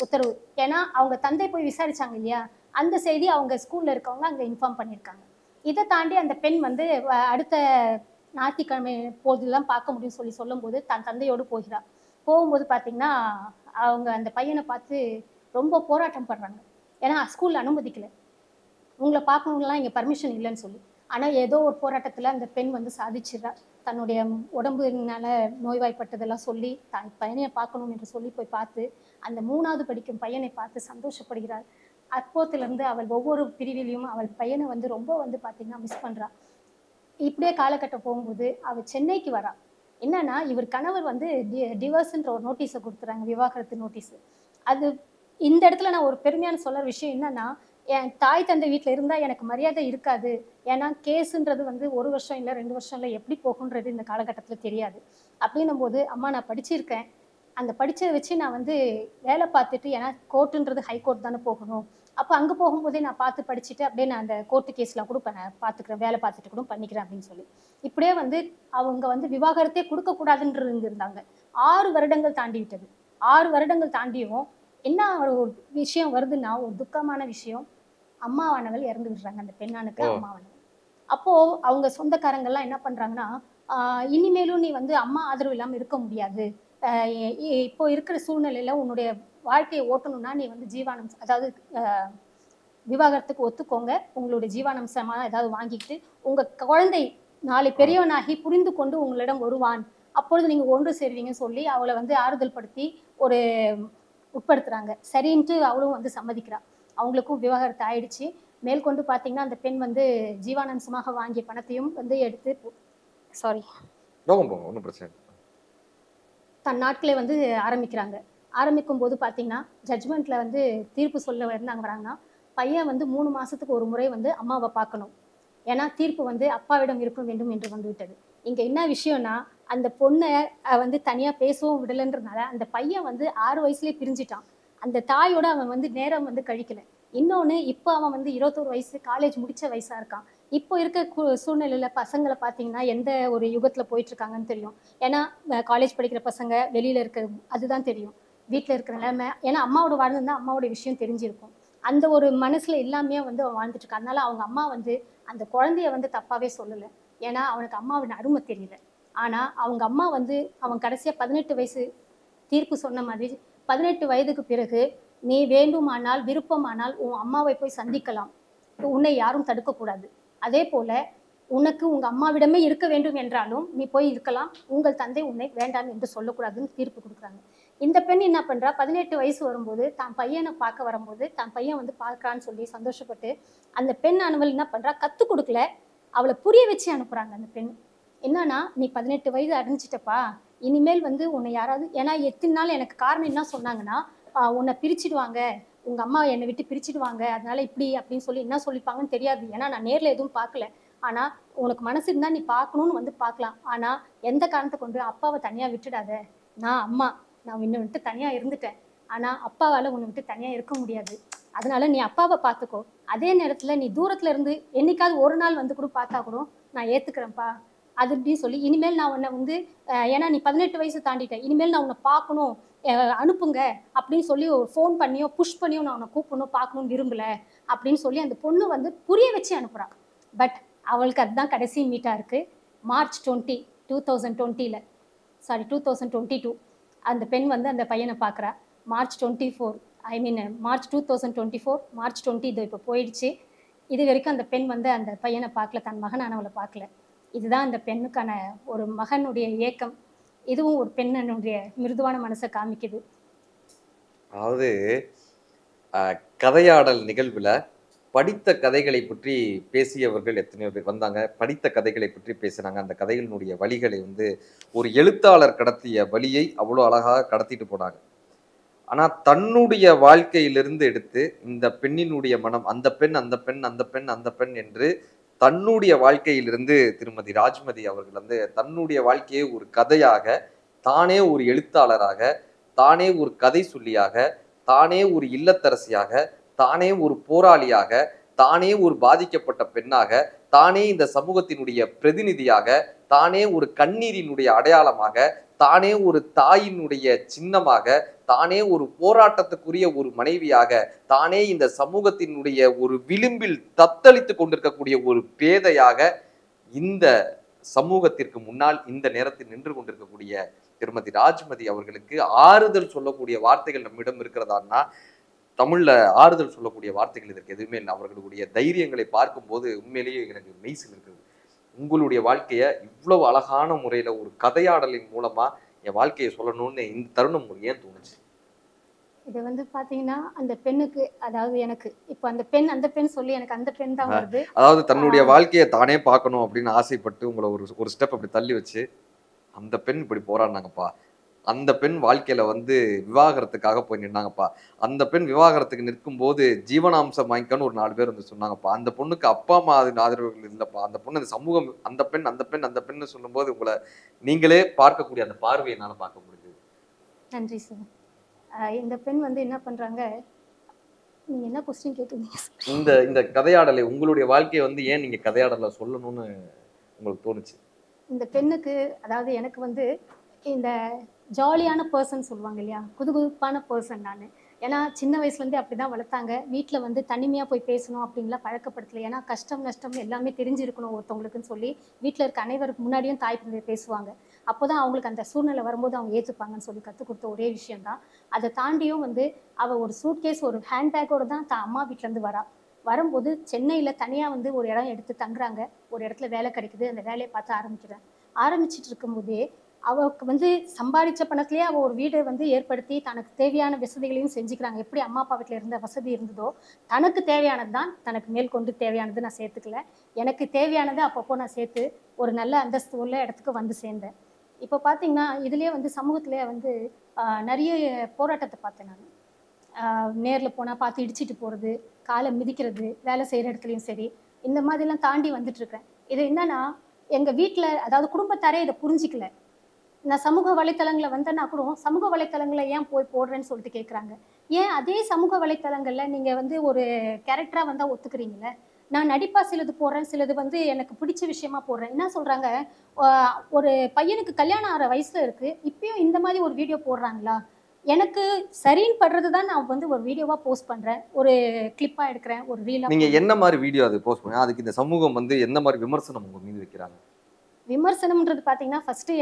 உத்தரவு. ஏன்னா அவங்க தந்தை போய் விசாரிச்சாங்க இல்லையா? அந்த செய்தி அவங்க ஸ்கூலில் இருக்கவங்க அங்கே இன்ஃபார்ம் பண்ணியிருக்காங்க. இதை தாண்டி அந்த பெண் வந்து வ- அடுத்த ஞாயிற்றுக்கிழமை போதெல்லாம் பார்க்க முடியும்னு சொல்லி சொல்லும்போது தன் தந்தையோடு போகிறாள் போகும்போது பார்த்தீங்கன்னா அவங்க அந்த பையனை பார்த்து ரொம்ப போராட்டம் பண்ணுறாங்க ஏன்னா ஸ்கூலில் அனுமதிக்கலை. உங்களை பார்க்கணுங்களாம் இங்கே பர்மிஷன் இல்லைன்னு சொல்லி. ஆனால் ஏதோ ஒரு போராட்டத்தில் அந்த பெண் வந்து சாதிச்சிடுறா. தன்னுடைய உடம்புனால நோய்வாய்ப்பட்டதெல்லாம் சொல்லி தான் பையனை பார்க்கணும் என்று சொல்லி போய் பார்த்து அந்த மூணாவது படிக்கும் பையனை பார்த்து சந்தோஷப்படுகிறார் அப்போத்திலிருந்து அவள் ஒவ்வொரு பிரிவிலையும் அவள் பையனை வந்து ரொம்ப வந்து பார்த்தீங்கன்னா மிஸ் பண்ணுறா இப்படியே காலகட்டம் போகும்போது அவள் சென்னைக்கு வரா. என்னன்னா இவர் கணவர் வந்து டி- டிவர்ஸுன்ற ஒரு நோட்டீஸை கொடுத்துறாங்க விவாகரத்து நோட்டீஸு அது இந்த இடத்துல நான் ஒரு பெருமையான சொல்கிற விஷயம் என்னன்னா என் தாய் தந்தை வீட்டில் இருந்தால் எனக்கு மரியாதை இருக்காது. ஏன்னா கேஸுன்றது வந்து ஒரு வருஷம் இல்லை ரெண்டு வருஷம் இல்லை எப்படி போகுன்றது இந்த காலகட்டத்தில் தெரியாது. அப்படின்னும் போது அம்மா நான் படிச்சிருக்கேன். அந்த படித்ததை வச்சு நான் வந்து வேலை பார்த்துட்டு ஏன்னா கோர்ட்டுன்றது ஹை கோர்ட் தானே போகணும். அப்போ அங்கே போகும்போதே நான் பார்த்து படிச்சுட்டு அப்படியே நான் அந்த கோர்ட்டு கேஸ்லாம் கூட பார்த்துக்கிறேன் வேலை பார்த்துட்டு கூட பண்ணிக்கிறேன் அப்படின்னு சொல்லி. இப்படியே வந்து அவங்க வந்து விவாகரத்தே கொடுக்கக்கூடாதுன்னு இருந்தாங்க. ஆறு வருடங்கள் தாண்டி விட்டது. ஆறு வருடங்கள் தாண்டியும் என்ன ஒரு விஷயம் வருதுன்னா ஒரு துக்கமான விஷயம் அம்மாவானவள் இறந்து விடுறாங்க. அந்த பெண்ணானுக்கு. அம்மாவானவள். அப்போ அவங்க சொந்தக்காரங்கெல்லாம் என்ன பண்றாங்கன்னா இனிமேலும் நீ வந்து அம்மா ஆதரவு இல்லாம இருக்க முடியாது. இப்போ இருக்கிற சூழ்நிலையில உன்னுடைய வாழ்க்கையை ஓட்டணும்னா நீ வந்து ஜீவானம் அதாவது விவாகரத்துக்கு ஒத்துக்கோங்க. உங்களுடைய ஜீவானம்சமா ஏதாவது வாங்கிக்கிட்டு உங்க குழந்தை நாளை பெரியவனாகி புரிந்து கொண்டு உங்களிடம் வருவான். அப்பொழுது நீங்க ஒன்று சேருவீங்கன்னு சொல்லி அவளை வந்து ஆறுதல் படுத்தி ஒரு உட்படுத்துறாங்க. சரின்ட்டு அவளும் வந்து சம்மதிக்கிறா. அவங்களுக்கும் விவாகரத்து ஆயிடுச்சு. மேற்கொண்டு பார்த்தீங்கன்னா அந்த பெண் வந்து ஜீவானந்தமாக வாங்கிய பணத்தையும் வந்து எடுத்து சாரி ஒன்றும் பிரச்சனை தன் நாட்களை வந்து ஆரம்பிக்கிறாங்க. ஆரம்பிக்கும் போது பார்த்தீங்கன்னா ஜட்ஜ்மெண்ட்ல வந்து தீர்ப்பு சொல்ல இருந்தாங்க வராங்கன்னா பையன் வந்து மூணு மாசத்துக்கு ஒரு முறை வந்து அம்மாவை பார்க்கணும். ஏன்னா தீர்ப்பு வந்து அப்பாவிடம் இருக்க வேண்டும் என்று வந்துவிட்டது. இங்கே என்ன விஷயம்னா அந்த பொண்ணை வந்து தனியாக பேசவும் விடலைன்றதுனால அந்த பையன் வந்து ஆறு வயசுலேயே பிரிஞ்சிட்டான். அந்த தாயோட அவன் வந்து நேரம் வந்து கழிக்கல. இன்னொன்று இப்போ அவன் வந்து இருபத்தோரு வயசு காலேஜ் முடிச்ச வயசாக இருக்கான். இப்போ இருக்க சூழ்நிலையில் பசங்களை பார்த்தீங்கன்னா எந்த ஒரு யுகத்தில் போயிட்டுருக்காங்கன்னு தெரியும். ஏன்னா காலேஜ் படிக்கிற பசங்க வெளியில் இருக்க அதுதான் தெரியும். வீட்டில் இருக்கிற நிலைமை ஏன்னா அம்மாவோட வாழ்ந்துருந்தா அம்மாவோட விஷயம் தெரிஞ்சிருக்கும். அந்த ஒரு மனசில் எல்லாமே வந்து அவன் வாழ்ந்துட்டு இருக்கான் அதனால அவங்க அம்மா வந்து அந்த குழந்தைய வந்து தப்பாவே சொல்லலை. ஏன்னா அவனுக்கு அம்மாவின் அருமை தெரியல. ஆனால் அவங்க அம்மா வந்து அவன் கடைசியாக பதினெட்டு வயசு தீர்ப்பு சொன்ன மாதிரி பதினெட்டு வயதுக்கு பிறகு நீ வேண்டுமானால் விருப்பமானால் உன் அம்மாவை போய் சந்திக்கலாம். உன்னை யாரும் தடுக்கக்கூடாது. அதே போல உனக்கு உங்கள் அம்மாவிடமே இருக்க வேண்டும் என்றாலும் நீ போய் இருக்கலாம். உங்கள் தந்தை உன்னை வேண்டாம் என்று சொல்லக்கூடாதுன்னு தீர்ப்பு கொடுக்குறாங்க. இந்த பெண் என்ன பண்றா? பதினெட்டு வயசு வரும்போது தான் பையனை பார்க்க வரும்போது தான் பையன் வந்து பார்க்கறான்னு சொல்லி சந்தோஷப்பட்டு அந்த பெண் அனுவல் என்ன பண்றா? கத்து கொடுக்கல. அவளை புரிய வச்சு அனுப்புறாங்க அந்த பெண். என்னன்னா நீ பதினெட்டு வயது அடைஞ்சிட்டப்பா. இனிமேல் வந்து உன்னை யாராவது ஏன்னா எத்தனை நாள் எனக்கு காரணம் என்ன சொன்னாங்கன்னா உன்னை பிரிச்சிடுவாங்க. உங்க அம்மா என்னை விட்டு பிரிச்சிடுவாங்க. அதனால இப்படி அப்படின்னு சொல்லி என்ன சொல்லிப்பாங்கன்னு தெரியாது. ஏன்னா நான் நேர்ல எதுவும் பார்க்கல. ஆனா உனக்கு மனசு இருந்தா நீ பார்க்கணும்னு வந்து பார்க்கலாம். ஆனா எந்த காரணத்தை கொண்டு அப்பாவை தனியா விட்டுடாத? நான் அம்மா. நான் உன்னை விட்டு தனியாக இருந்துட்டேன். ஆனால் அப்பாவால் உன்னை விட்டு தனியாக இருக்க முடியாது. அதனால நீ அப்பாவை பார்த்துக்கோ அதே நேரத்தில் நீ தூரத்தில் இருந்து என்னைக்காவது ஒரு நாள் வந்து கூட பார்த்தா கூட நான் ஏற்றுக்கிறேன்ப்பா அது இப்படின்னு சொல்லி இனிமேல் நான் உன்னை வந்து ஏன்னா நீ பதினெட்டு வயசு தாண்டிட்ட. இனிமேல் நான் உன்னை பார்க்கணும் அனுப்புங்க அப்படின்னு சொல்லி ஒரு ஃபோன் பண்ணியோ புஷ் பண்ணியோ நான் உன்னை கூப்பிடணும் பார்க்கணும்னு விரும்பல அப்படின்னு சொல்லி அந்த பொண்ணு வந்து புரிய வச்சு அனுப்புகிறான் பட் அவளுக்கு அதுதான் கடைசி மீட்டாக இருக்குது மார்ச் டுவெண்ட்டி டூ தௌசண்ட் டுவெண்ட்டியில் sorry two thousand twenty two அந்த பெண் வந்து அந்த பையனை பார்க்குறா. March twenty four I mean March two thousand twenty four March twenty இது இப்போ போயிடுச்சு. இது வரைக்கும் அந்த பெண் வந்து அந்த பையனை பார்க்கல தன் மகனானவளை பார்க்கல. இதுதான் அந்த பெண்ணுக்கான ஒரு மகனுடைய ஏக்கம். இதுவும் ஒரு பெண்ணனுடைய மிருதுவான மனசை காமிக்குது. அதாவது கதையாடல் நிகழ்வில் படித்த கதைகளை பற்றி பேசியவர்கள் எத்தனையோ பேர் வந்தாங்க. படித்த கதைகளை பற்றி பேசினாங்க. அந்த கதைகளினுடைய வழிகளை வந்து ஒரு எழுத்தாளர் கடத்திய வழியை அவ்வளோ அழகாக கடத்திட்டு போனாங்க. ஆனால் தன்னுடைய வாழ்க்கையிலிருந்து எடுத்து இந்த பெண்ணினுடைய மனம் அந்த பெண் அந்த பெண் அந்த பெண் அந்த பெண் என்று தன்னுடைய வாழ்க்கையிலிருந்து திருமதி ராஜ்மதி அவர்கள் வந்து தன்னுடைய வாழ்க்கையை ஒரு கதையாக தானே ஒரு எழுத்தாளராக தானே ஒரு கதை சொல்லியாக தானே ஒரு இல்லத்தரசியாக தானே ஒரு போராளியாக தானே ஒரு பாதிக்கப்பட்ட பெண்ணாக தானே இந்த சமூகத்தினுடைய பிரதிநிதியாக தானே ஒரு கண்ணீரினுடைய அடையாளமாக தானே ஒரு தாயினுடைய சின்னமாக தானே ஒரு போராட்டத்துக்குரிய ஒரு மனைவியாக தானே இந்த சமூகத்தினுடைய ஒரு விளிம்பில் தத்தளித்து கொண்டிருக்கக்கூடிய ஒரு பேதையாக இந்த சமூகத்திற்கு முன்னால் இந்த நேரத்தில் நின்று கொண்டிருக்கக்கூடிய திருமதி ராஜ்மதி அவர்களுக்கு ஆறுதல் சொல்லக்கூடிய வார்த்தைகள் நம்மிடம் இருக்கிறதான்னா தமிழ்ல ஆறுதல் சொல்லக்கூடிய வார்த்தைகள் இதற்கு எதுவுமே இல்லை. அவர்களுடைய தைரியங்களை பார்க்கும்போது உண்மையிலேயே எனக்கு மெய்சில் இருக்குது உங்களுடைய வாழ்க்கைய இவ்வளவு அழகான முறையில ஒரு கதையாடலின் மூலமா என் வாழ்க்கையை சொல்லணும்னு இந்த தருணம் உங்களுக்கு ஏன் தோணுச்சு? இது வந்து பாத்தீங்கன்னா அந்த பெண்ணுக்கு அதாவது எனக்கு இப்போ அந்த பெண் அந்த பெண் சொல்லி எனக்கு அந்த பெண் தான் வருது. அதாவது தன்னுடைய வாழ்க்கையை தானே பார்க்கணும் அப்படின்னு ஆசைப்பட்டு உங்களை ஒரு ஒரு ஸ்டெப் அப்படி தள்ளி வச்சு அந்த பெண் இப்படி போராடினாங்கப்பா. அந்த பெண் வாழ்க்கையில வந்து விவாகரத்துக்காக போய் நின்னாங்கப்பா. அந்த பெண் விவாகரத்துக்கு நிற்கும் போது ஜீவனாம்சம் வாங்கிக்கன்னு ஒரு நாலு பேர் வந்து சொன்னாங்கப்பா. அந்த பொண்ணுக்கு அப்பா அம்மா அது ஆதரவுகள் இல்லப்பா. அந்த பொண்ணு அந்த சமூகம் அந்த பெண் அந்த பெண் அந்த பெண்ணு சொல்லும்போது உங்களை நீங்களே பார்க்கக்கூடிய அந்த பார்வையை என்னால பார்க்க முடியுது நன்றி சார். இந்த பெண் வந்து என்ன பண்றாங்க? நீங்க என்ன கொஸ்டின் கேட்டிருந்தீங்க இந்த இந்த கதையாடலை உங்களுடைய வாழ்க்கையை வந்து ஏன் நீங்க கதையாடலை சொல்லணும்னு உங்களுக்கு தோணுச்சு? இந்த பெண்ணுக்கு அதாவது எனக்கு வந்து இந்த ஜாலியான பர்சன் சொல்லுவாங்க இல்லையா? குதுகுதுப்பான பர்சன் நான். ஏன்னா சின்ன வயசுலேருந்தே அப்படி தான் வளர்த்தாங்க. வீட்டில் வந்து தனிமையாக போய் பேசணும் அப்படின்லாம் பழக்கப்படுத்தல. ஏன்னா கஷ்டம் நஷ்டம் எல்லாமே தெரிஞ்சிருக்கணும் ஒருத்தவங்களுக்குன்னு சொல்லி வீட்டில் இருக்க அனைவருக்கு முன்னாடியும் தாய் தந்தை பேசுவாங்க. அப்போ தான் அவங்களுக்கு அந்த சூழ்நிலை வரும்போது அவங்க ஏற்றுப்பாங்கன்னு சொல்லி கற்றுக் கொடுத்த ஒரே விஷயந்தான் அதை தாண்டியும் வந்து அவள் ஒரு சூட்கேஸ் ஒரு ஹேண்ட்பேக்கோடு தான் தான் அம்மா வீட்டிலேருந்து வரா. வரும்போது சென்னையில் தனியாக வந்து ஒரு இடம் எடுத்து தங்குறாங்க. ஒரு இடத்துல வேலை கிடைக்குது. அந்த வேலையை பார்த்து ஆரம்பிக்கிறேன். ஆரம்பிச்சிட்டு இருக்கும்போதே அவளுக்கு வந்து சம்பாதிச்ச பணத்திலே அவள் ஒரு வீடை வந்து ஏற்படுத்தி தனக்கு தேவையான வசதிகளையும் செஞ்சுக்கிறாங்க. எப்படி அம்மா அப்பா வீட்டில் இருந்த வசதி இருந்ததோ தனக்கு தேவையானது தான் தனக்கு மேல் கொண்டு தேவையானது நான் சேர்த்துக்கல. எனக்கு தேவையானதை அப்பப்போ நான் சேர்த்து ஒரு நல்ல அந்தஸ்து உள்ள இடத்துக்கு வந்து சேர்ந்தேன். இப்போ பார்த்தீங்கன்னா இதுலேயே வந்து சமூகத்திலே வந்து நிறைய போராட்டத்தை பார்த்தேன் நான். நேரில் போனால் பார்த்து இடிச்சிட்டு போகிறது காலை மிதிக்கிறது வேலை செய்கிற இடத்துலையும் சரி இந்த மாதிரிலாம் தாண்டி வந்துட்டுருக்கேன் இது என்னன்னா எங்கள் வீட்டில் அதாவது குடும்பத்தாரே இதை புரிஞ்சிக்கல. நான் சமூக வலைத்தளங்களை வந்தேன்னா கூட சமூக வலைத்தளங்களை ஏன் போய் போடுறேன்னு சொல்லிட்டு கேட்குறாங்க ஏன் அதே சமூக வலைத்தளங்களில் நீங்கள் வந்து ஒரு கேரக்டராக வந்தால் ஒத்துக்கிறீங்களே நான் நடிப்பா சிலது போடுறேன் சிலது வந்து எனக்கு பிடிச்ச விஷயமா போடுறேன். என்ன சொல்கிறாங்க ஒரு பையனுக்கு கல்யாணம் ஆகிற வயசில் இருக்குது இப்பயும் இந்த மாதிரி ஒரு வீடியோ போடுறாங்களா? எனக்கு சரின்னு படுறது தான் நான் வந்து ஒரு வீடியோவாக போஸ்ட் பண்ணுறேன் ஒரு கிளிப்பாக எடுக்கிறேன் ஒரு ரீலாக நீங்க என்ன மாதிரி வீடியோ அது போஸ்ட் பண்ணி? அதுக்கு இந்த சமூகம் வந்து எந்த மாதிரி விமர்சனம் உங்க மீது வைக்கிறாங்க? விமர்சனம்ன்றது பார்த்தீங்கன்னா ஃபஸ்ட்டு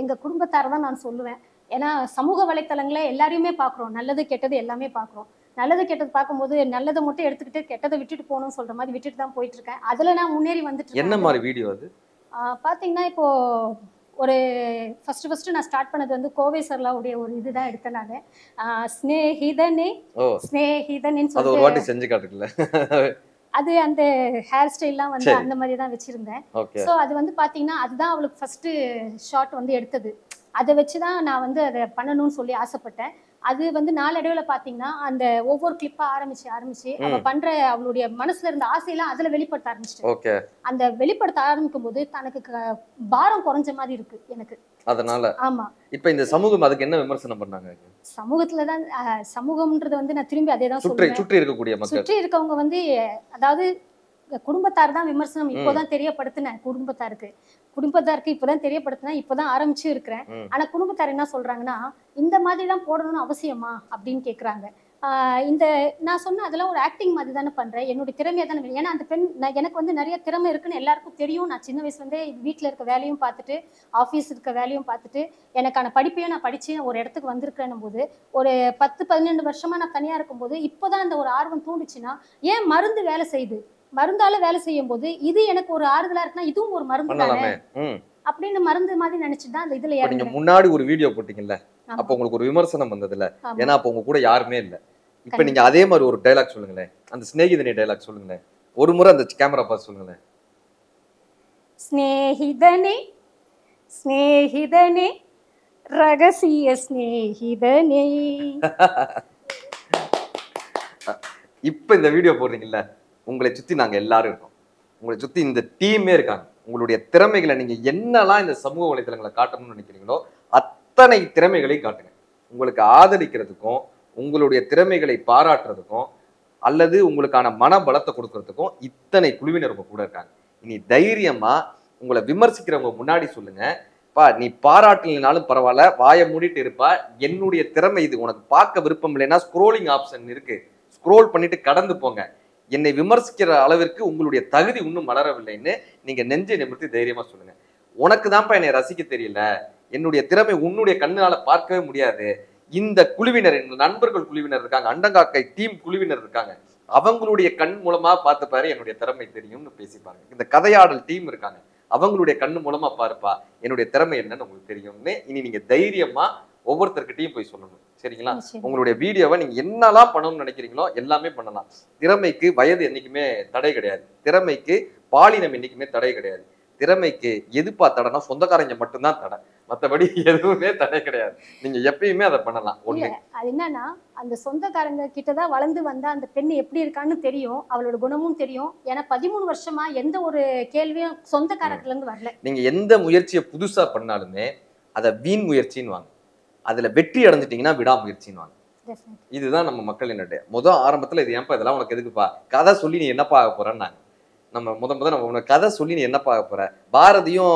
எங்கள் குடும்பத்தாரை தான் நான் சொல்லுவேன். ஏன்னா சமூக வலைத்தளங்களை எல்லாரையுமே பார்க்குறோம் நல்லது கெட்டது எல்லாமே பார்க்குறோம் நல்லது கெட்டது பார்க்கும்போது நல்லதை மட்டும் எடுத்துக்கிட்டு கெட்டதை விட்டுட்டு போகணும்னு சொல்கிற மாதிரி விட்டுட்டு தான் போயிட்டு இருக்கேன் அதில் நான் முன்னேறி வந்துட்டு என்ன. மாதிரி வீடியோ அது? பார்த்தீங்கன்னா இப்போ ஒரு ஃபர்ஸ்ட் ஃபர்ஸ்ட் நான் ஸ்டார்ட் பண்ணது வந்து கோவை சர்லாவுடைய ஒரு இதுதான் எடுத்தேன் நான். ஸ்னேஹிதனே சொல்லிட்டு வாட்டி செஞ்சு காட்டுக்கல அது அந்த ஹேர் ஸ்டைல்லாம் வந்து. அந்த மாதிரி தான் வச்சிருந்தேன். ஸோ அது வந்து பார்த்தீங்கன்னா அதுதான் அவளுக்கு ஃபஸ்ட்டு ஷாட் வந்து எடுத்தது. அதை வச்சு தான் நான் வந்து அதை பண்ணணும்னு சொல்லி ஆசைப்பட்டேன். அது வந்து நாளடைவில் பார்த்தீங்கன்னா அந்த ஒவ்வொரு கிளிப்பாக ஆரம்பிச்சு ஆரம்பிச்சு அவ. பண்ற அவளுடைய மனசுல இருந்த ஆசையெல்லாம் அதில் வெளிப்படுத்த ஆரம்பிச்சிட்டேன். அந்த வெளிப்படுத்த ஆரம்பிக்கும் போது தனக்கு பாரம் குறைஞ்ச மாதிரி இருக்கு எனக்கு. அதனால. ஆமா. இப்ப இந்த சமூகம் அதுக்கு என்ன விமர்சனம் பண்ணாங்க? சமூகத்துல தான் சமூகம்ன்றது வந்து நான் திரும்பி அதே தான் சுற்றி சுற்றி இருக்கக்கூடிய மக்கள். சுற்றி இருக்கவங்க வந்து அதாவது குடும்பத்தார் தான் விமர்சனம் இப்போதான் தெரியப்படுத்தினேன் குடும்பத்தாருக்கு. குடும்பத்தாருக்கு இப்போதான் தெரியப்படுத்தினேன் இப்போதான் ஆரம்பிச்சு இருக்கிறேன். ஆனா குடும்பத்தார் என்ன சொல்றாங்கன்னா இந்த மாதிரி தான் போடணும்னு அவசியமா? அப்படின்னு கேக்குறாங்க. இந்த நான் சொன்ன அதெல்லாம் ஒரு ஆக்டிங் மாதிரி தானே பண்றேன். என்னுடைய திறமையை தானே ஏன்னா அந்த பெண் எனக்கு வந்து நிறைய திறமை இருக்குன்னு எல்லாருக்கும் தெரியும். நான் சின்ன வயசுல இருந்தே வீட்டில் இருக்க வேலையும் பார்த்துட்டு ஆஃபீஸ் இருக்க வேலையும் பார்த்துட்டு எனக்கான படிப்பையும் நான் படிச்சு ஒரு இடத்துக்கு வந்திருக்கிறேன் போது ஒரு பத்து பதினெண்டு வருஷமா நான் தனியா இருக்கும்போது இப்போதான் அந்த ஒரு ஆர்வம் தூண்டுச்சுன்னா ஏன் மருந்து வேலை செய்யுது? மருந்தால வேலை செய்யும் போது இது எனக்கு ஒரு ஆறுதலா இருக்குன்னா இதுவும் ஒரு மருந்து தானே? மருந்து மாதிரி நினைச்சுட்டு தான் அந்த இதுல நீங்க முன்னாடி ஒரு வீடியோ போட்டீங்கல்ல. அப்ப உங்களுக்கு ஒரு விமர்சனம் வந்ததுல. ஏன்னா அப்ப உங்க கூட யாருமே இல்ல. இப்ப. நீங்க அதே மாதிரி ஒரு டைலாக் சொல்லுங்களேன். அந்த சிநேகிதனி டைலாக் சொல்லுங்களேன். ஒரு முறை அந்த கேமரா பார்த்து சொல்லுங்களேன். ஸ்நேகிதனே ஸ்நேகிதனே ரகசிய ஸ்நேகிதனே இப்ப இந்த வீடியோ போடுறீங்கல்ல உங்களை சுத்தி நாங்க எல்லாரும் இருக்கோம். உங்களை சுத்தி இந்த டீமே இருக்காங்க. உங்களுடைய திறமைகளை நீங்க என்னெல்லாம் இந்த சமூக வலைத்தளங்களை காட்டணும்னு நினைக்கிறீங்களோ அத்தனை திறமைகளை காட்டுங்க. உங்களுக்கு ஆதரிக்கிறதுக்கும் உங்களுடைய திறமைகளை பாராட்டுறதுக்கும் அல்லது உங்களுக்கான மன பலத்தை கொடுக்கறதுக்கும் இத்தனை குழுவினர் உங்க கூட இருக்காங்க. இனி தைரியமா உங்களை விமர்சிக்கிறவங்க முன்னாடி சொல்லுங்க. பா நீ பாராட்டலினாலும் பரவாயில்ல வாயை மூடிட்டு இருப்பா. என்னுடைய திறமை இது உனக்கு பார்க்க விருப்பம் இல்லைன்னா ஸ்க்ரோலிங் ஆப்ஷன் இருக்கு. ஸ்க்ரோல் பண்ணிட்டு கடந்து போங்க. என்னை விமர்சிக்கிற அளவிற்கு உங்களுடைய தகுதி இன்னும் வளரவில்லைன்னு நீங்க நெஞ்சை நிமிர்த்தி தைரியமா சொல்லுங்க. உனக்கு தான்ப்பா என்னை ரசிக்க தெரியல. என்னுடைய திறமை உன்னுடைய கண்ணினால் பார்க்கவே முடியாது. இந்த குழுவினர் என் நண்பர்கள் குழுவினர் இருக்காங்க. அண்டங்காக்கை டீம் குழுவினர் இருக்காங்க. அவங்களுடைய கண் மூலமா பார்த்து பாரு என்னுடைய திறமை தெரியும்னு பேசிப்பாங்க இந்த கதையாடல் டீம் இருக்காங்க. அவங்களுடைய கண் மூலமா பாருப்பா என்னுடைய திறமை என்னன்னு உங்களுக்கு தெரியும்னு இனி நீங்க தைரியமா ஒவ்வொருத்தர்கிட்டயும் போய் சொல்லணும். சரிங்களா. உங்களுடைய வீடியோவை நீங்க என்னெல்லாம் பண்ணணும்னு நினைக்கிறீங்களோ எல்லாமே பண்ணலாம். திறமைக்கு வயது என்னைக்குமே தடை கிடையாது. திறமைக்கு பாலினம் என்னைக்குமே தடை கிடையாது. திறமைக்கு எதுப்பா தடைனா சொந்தக்காரங்க மட்டும்தான் தடை. மத்தபடி எதுவுமே தடை கிடையாது. நீங்க எப்பயுமே அதை பண்ணலாம். ஒண்ணு. அது என்னன்னா அந்த சொந்தக்காரங்க கிட்ட தான் வளர்ந்து வந்தா அந்த பெண் எப்படி இருக்கான்னு தெரியும். அவளோட குணமும் தெரியும். ஏன்னா பதிமூணு வருஷமா எந்த ஒரு கேள்வியும் சொந்தக்காரத்துல இருந்து வரல. நீங்க எந்த முயற்சியை புதுசா பண்ணாலுமே அதை வீண் முயற்சின்னு வாங்க அதுல வெற்றி அடைஞ்சிட்டீங்கன்னா விடாமுயற்சின்னு. இதுதான் நம்ம மக்களின் அடைய முதல் ஆரம்பத்துல இது ஏன்பா இதெல்லாம் உனக்கு எதுக்குப்பா? கதை சொல்லி நீ என்னப்பா ஆக போறேன்னாங்க. நம்ம முத முத நம்ம உனக்கு கதை சொல்லி நீ என்னப்பா ஆக போற? பாரதியும்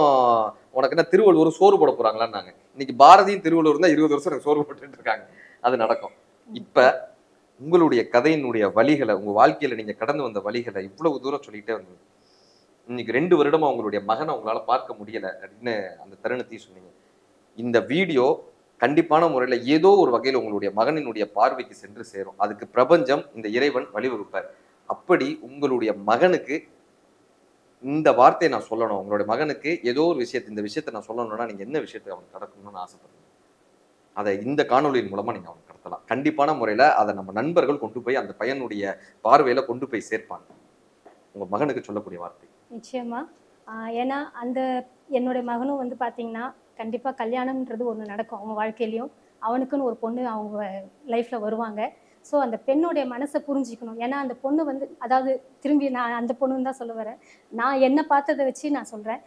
உனக்கு என்ன திருவள்ளுவர் சோறு போட போறாங்களான்னாங்க. இன்னைக்கு பாரதியும் திருவள்ளுவர் தான் இருபது வருஷம் எனக்கு சோறு போட்டுட்டு இருக்காங்க. அது நடக்கும். இப்ப உங்களுடைய கதையினுடைய வழிகளை உங்க வாழ்க்கையில நீங்க கடந்து வந்த வழிகளை இவ்வளவு தூரம் சொல்லிக்கிட்டே வந்தது இன்னைக்கு ரெண்டு வருடமா உங்களுடைய மகனை உங்களால பார்க்க முடியல அப்படின்னு அந்த தருணத்தையும் சொன்னீங்க. இந்த வீடியோ கண்டிப்பான முறையில் ஏதோ ஒரு வகையில் உங்களுடைய மகனினுடைய பார்வைக்கு சென்று சேரும். அதுக்கு பிரபஞ்சம் இந்த இறைவன் வழிவகுப்பார். அப்படி உங்களுடைய மகனுக்கு இந்த வார்த்தையை நான் சொல்லணும். உங்களுடைய மகனுக்கு ஏதோ ஒரு விஷயத்தை இந்த விஷயத்தை நான் சொல்லணும்னா நீங்கள் என்ன விஷயத்தை அவனுக்கு கடக்கணும்னு ஆசைப்படுறீங்க? அதை இந்த காணொளியின் மூலமாக நீங்கள் அவனுக்கு கடத்தலாம் கண்டிப்பான முறையில் அதை நம்ம நண்பர்கள் கொண்டு போய் அந்த பையனுடைய பார்வையில் கொண்டு போய் சேர்ப்பாங்க. உங்க மகனுக்கு சொல்லக்கூடிய வார்த்தை. நிச்சயமா. ஏன்னா அந்த என்னுடைய மகனும் வந்து பார்த்தீங்கன்னா கண்டிப்பாக கல்யாணம்ன்றது ஒன்று நடக்கும் அவங்க வாழ்க்கையிலையும். அவனுக்குன்னு ஒரு பொண்ணு அவங்க லைஃப்பில் வருவாங்க. ஸோ அந்த பெண்ணுடைய மனசை புரிஞ்சிக்கணும். ஏன்னா அந்த பொண்ணு வந்து அதாவது திரும்பி நான் அந்த பொண்ணுன்னு தான் சொல்ல வரேன். நான் என்ன பார்த்ததை வச்சு நான் சொல்கிறேன்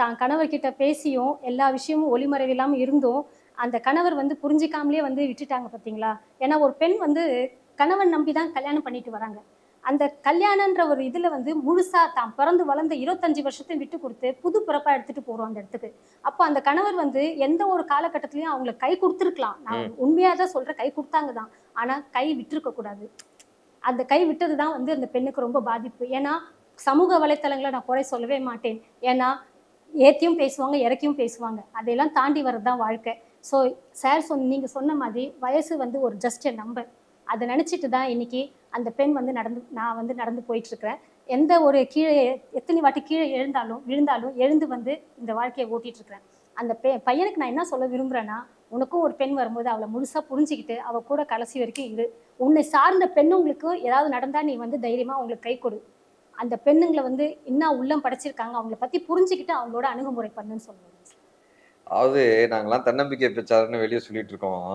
தான் கணவர்கிட்ட பேசியும் எல்லா விஷயமும் ஒளிமறைவில்லாமல் இருந்தும் அந்த கணவர் வந்து புரிஞ்சிக்காமலே வந்து விட்டுட்டாங்க பார்த்தீங்களா ஏன்னா ஒரு பெண் வந்து கணவன் நம்பி தான் கல்யாணம் பண்ணிட்டு வராங்க. அந்த கல்யாணன்ற ஒரு இதுல வந்து முழுசா தான் பிறந்து வளர்ந்த இருபத்தஞ்சு வருஷத்தையும் விட்டு கொடுத்து புது பிறப்பா எடுத்துட்டு போறோம் அந்த இடத்துக்கு. அப்போ அந்த கணவர் வந்து எந்த ஒரு காலகட்டத்திலயும் அவங்கள கை கொடுத்துருக்கலாம். நான் உண்மையா தான் சொல்றேன் கை கொடுத்தாங்க தான் ஆனா கை விட்டுருக்க கூடாது. அந்த கை விட்டது தான் வந்து அந்த பெண்ணுக்கு ரொம்ப பாதிப்பு. ஏன்னா சமூக வலைத்தளங்களை நான் குறை சொல்லவே மாட்டேன். ஏன்னா ஏத்தியும் பேசுவாங்க இறக்கியும் பேசுவாங்க. அதையெல்லாம் தாண்டி வர்றது தான் வாழ்க்கை. ஸோ சார் சொன்ன நீங்கள் சொன்ன மாதிரி வயசு வந்து ஒரு ஜஸ்ட் எ நம்பர் அதை நினச்சிட்டு தான் இன்னைக்கு அந்த பெண் வந்து நடந்து நான் வந்து நடந்து போயிட்டு இருக்கிறேன் எந்த ஒரு கீழே எத்தனை வாட்டி கீழே எழுந்தாலும் விழுந்தாலும் எழுந்து வந்து இந்த வாழ்க்கையை ஓட்டிட்டு இருக்கிறேன் அந்த பெ பையனுக்கு நான் என்ன சொல்ல விரும்புகிறேன்னா உனக்கும் ஒரு பெண் வரும்போது அவளை முழுசாக புரிஞ்சுக்கிட்டு அவள் கூட கடைசி வரைக்கும் இரு. உன்னை சார்ந்த பெண்ணுங்களுக்கு ஏதாவது நடந்தால் நீ வந்து தைரியமாக அவங்களுக்கு கை கொடு. அந்த பெண்ணுங்களை வந்து என்ன உள்ளம் படைச்சிருக்காங்க அவங்கள பற்றி புரிஞ்சுக்கிட்டு அவங்களோட அணுகுமுறை பண்ணுன்னு சொல்லுவாங்க அதாவது நாங்களாம் தன்னம்பிக்கை பெற்றாருன்னு வெளியே சொல்லிட்டு இருக்கோம்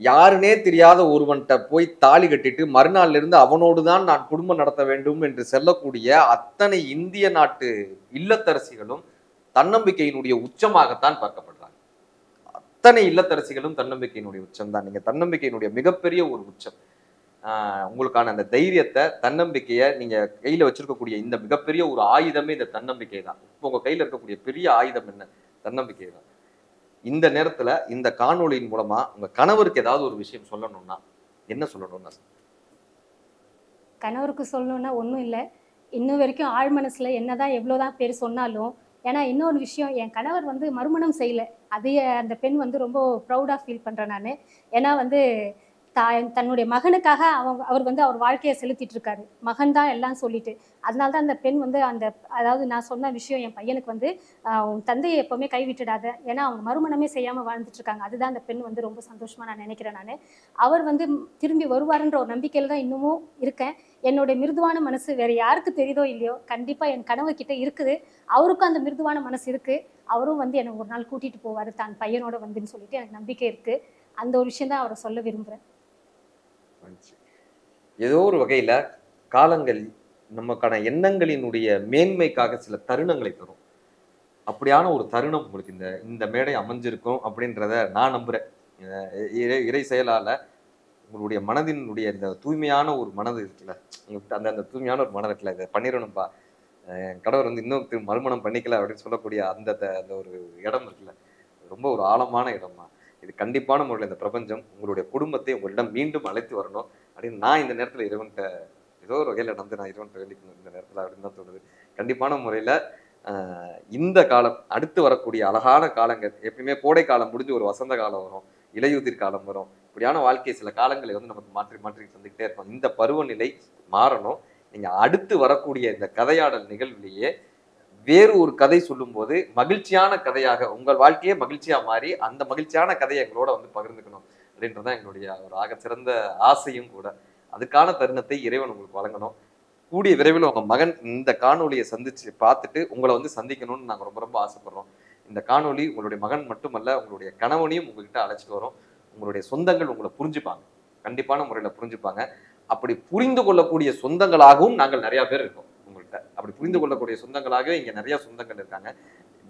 யாருனே தெரியாத ஒருவன்கிட்ட போய் தாலி கட்டிட்டு மறுநாள்ல இருந்து அவனோடு தான் நான் குடும்பம் நடத்த வேண்டும் என்று செல்லக்கூடிய அத்தனை இந்திய நாட்டு இல்லத்தரசிகளும் தன்னம்பிக்கையினுடைய உச்சமாகத்தான் பார்க்கப்படுறாங்க. அத்தனை இல்லத்தரசிகளும் தன்னம்பிக்கையினுடைய உச்சம் தான் நீங்க தன்னம்பிக்கையினுடைய மிகப்பெரிய ஒரு உச்சம். உங்களுக்கான அந்த தைரியத்தை தன்னம்பிக்கையை நீங்க கையில வச்சிருக்கக்கூடிய இந்த மிகப்பெரிய ஒரு ஆயுதமே இந்த தன்னம்பிக்கை தான் இப்போ உங்க கையில இருக்கக்கூடிய பெரிய ஆயுதம் என்ன? தன்னம்பிக்கை தான் இந்த நேரத்துல இந்த காணொளியின் மூலமா உங்க கணவருக்கு ஏதாவது ஒரு விஷயம் சொல்லணும்னா என்ன சொல்லணும்னா? கணவருக்கு சொல்லணும்னா ஒன்றும் இல்லை. இன்னும் வரைக்கும் ஆழ் மனசுல என்னதான் எவ்வளோதான் பேர் சொன்னாலும் ஏன்னா இன்னொரு விஷயம் என் கணவர் வந்து மறுமணம் செய்யல. அதையே அந்த பெண் வந்து ரொம்ப ப்ரௌடாக ஃபீல் பண்ணுறேன் நான். ஏன்னா வந்து தா தன்னுடைய மகனுக்காக அவங்க அவர் வந்து அவர் வாழ்க்கையை செலுத்திட்டு இருக்காரு மகன் தான் எல்லாம் சொல்லிட்டு. அதனால தான் அந்த பெண் வந்து அந்த அதாவது நான் சொன்ன விஷயம் என் பையனுக்கு வந்து உன் தந்தையை எப்பவுமே கைவிட்டுடாத. ஏன்னா அவங்க மறுமணமே செய்யாமல் வாழ்ந்துட்டு இருக்காங்க அதுதான் அந்த பெண் வந்து ரொம்ப சந்தோஷமா நான் நினைக்கிறேன் நான். அவர் வந்து திரும்பி வருவாருன்ற ஒரு நம்பிக்கையில் தான் இன்னமும் இருக்கேன். என்னுடைய மிருதுவான மனசு வேற யாருக்கு தெரியுதோ இல்லையோ கண்டிப்பா என் கனவு கிட்ட இருக்குது. அவருக்கும் அந்த மிருதுவான மனசு இருக்கு. அவரும் வந்து என்னை ஒரு நாள் கூட்டிட்டு போவாரு. தான் பையனோட வந்துன்னு சொல்லிட்டு எனக்கு நம்பிக்கை இருக்கு. அந்த ஒரு விஷயம் தான் அவரை சொல்ல விரும்புகிறேன் வந்துச்சு. ஏதோ ஒரு வகையில காலங்கள் நமக்கான எண்ணங்களினுடைய மேன்மைக்காக சில தருணங்களை தரும். அப்படியான ஒரு தருணம் உங்களுக்கு இந்த இந்த மேடை அமைஞ்சிருக்கும் அப்படின்றத நான் நம்புறேன். இறை இறை செயலால உங்களுடைய மனதினுடைய இந்த தூய்மையான ஒரு மனது இருக்குல்ல அந்த அந்த தூய்மையான ஒரு மனது இருக்குல்ல இதை பண்ணிடணும்ப்பா என் கடவுள் வந்து இன்னும் மறுமணம் பண்ணிக்கல அப்படின்னு சொல்லக்கூடிய அந்த அந்த ஒரு இடம் இருக்குல்ல ரொம்ப ஒரு ஆழமான இடம் இது கண்டிப்பான முறையில் இந்த பிரபஞ்சம் உங்களுடைய குடும்பத்தை உங்களிடம் மீண்டும் அழைத்து வரணும். அப்படின்னு நான் இந்த நேரத்தில் இறைவன்கிட்ட ஏதோ ஒரு வகையில் நடந்து நான் இறைவன்கிட்ட வேண்டிக்கணும். இந்த நேரத்தில் அப்படின்னு தான் தோணுது. கண்டிப்பான முறையில் இந்த காலம் அடுத்து வரக்கூடிய அழகான காலங்கள் எப்பயுமே கோடை காலம் முடிஞ்சு ஒரு வசந்த காலம் வரும் இலையுதிர் காலம் வரும். இப்படியான வாழ்க்கை சில காலங்களை வந்து நமக்கு மாற்றி மாற்றி தந்துக்கிட்டே இருப்போம் இந்த பருவநிலை மாறணும். நீங்கள் அடுத்து வரக்கூடிய இந்த கதையாடல் நிகழ்விலேயே வேறு ஒரு கதை சொல்லும்போது மகிழ்ச்சியான கதையாக உங்கள் வாழ்க்கையே மகிழ்ச்சியா மாறி அந்த மகிழ்ச்சியான கதையை எங்களோட வந்து பகிர்ந்துக்கணும் அப்படின்றதான் எங்களுடைய ஒரு ஆக சிறந்த ஆசையும் கூட. அதுக்கான தருணத்தை இறைவன் உங்களுக்கு வழங்கணும். கூடிய விரைவில் உங்கள் மகன் இந்த காணொலியை சந்திச்சு பார்த்துட்டு உங்களை வந்து சந்திக்கணும்னு நாங்கள் ரொம்ப ரொம்ப ஆசைப்படுறோம். இந்த காணொலி உங்களுடைய மகன் மட்டுமல்ல உங்களுடைய கணவனையும் உங்ககிட்ட அழைச்சிட்டு வரும். உங்களுடைய சொந்தங்கள் உங்களை புரிஞ்சுப்பாங்க. கண்டிப்பான முறையில் புரிஞ்சுப்பாங்க. அப்படி புரிந்து கொள்ளக்கூடிய சொந்தங்களாகவும் நாங்கள் நிறையா பேர் இருக்கோம். அப்படி புரிந்து கொள்ளக்கூடிய சொந்தங்களாகவே இங்க நிறைய சொந்தங்கள் இருக்காங்க.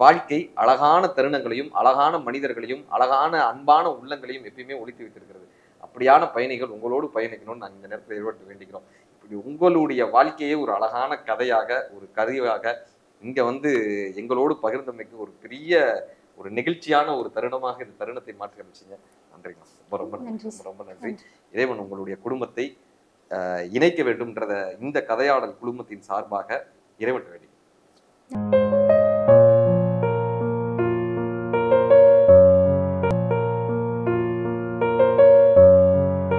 வாழ்க்கை அழகான தருணங்களையும் அழகான மனிதர்களையும் அழகான அன்பான உள்ளங்களையும் எப்பயுமே ஒழித்து வைத்திருக்கிறது. அப்படியான பயணிகள் உங்களோடு பயணிக்கணும்னு நாங்கள் இந்த நேரத்தில் இறைவட்டு வேண்டிக்கிறோம். இப்படி உங்களுடைய வாழ்க்கையே ஒரு அழகான கதையாக ஒரு கதையாக இங்க வந்து எங்களோடு பகிர்ந்தமைக்கு ஒரு பெரிய ஒரு நெகிழ்ச்சியான ஒரு தருணமாக இந்த தருணத்தை மாற்றி அமைச்சிங்க. நன்றிங்க. ரொம்ப ரொம்ப நன்றி நன்றி ரொம்ப நன்றி. இறைவன் உங்களுடைய குடும்பத்தை இணைக்க வேண்டும்ன்றத இந்த கதையாடல் குழுமத்தின் சார்பாக இறைவன் வேண்டி